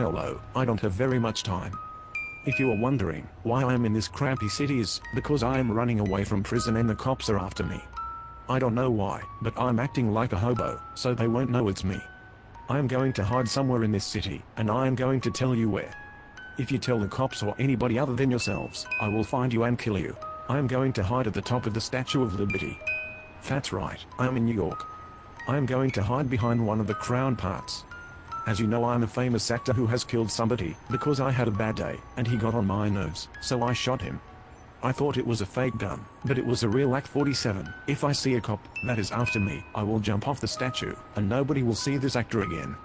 Hello, I don't have very much time. If you are wondering why I am in this crappy city is because I am running away from prison and the cops are after me. I don't know why, but I'm acting like a hobo, so they won't know it's me. I am going to hide somewhere in this city, and I am going to tell you where. If you tell the cops or anybody other than yourselves, I will find you and kill you. I am going to hide at the top of the Statue of Liberty. That's right, I am in New York. I am going to hide behind one of the crown parts. As you know I'm a famous actor who has killed somebody, because I had a bad day, and he got on my nerves, so I shot him. I thought it was a fake gun, but it was a real AK-47. If I see a cop that is after me, I will jump off the statue, and nobody will see this actor again.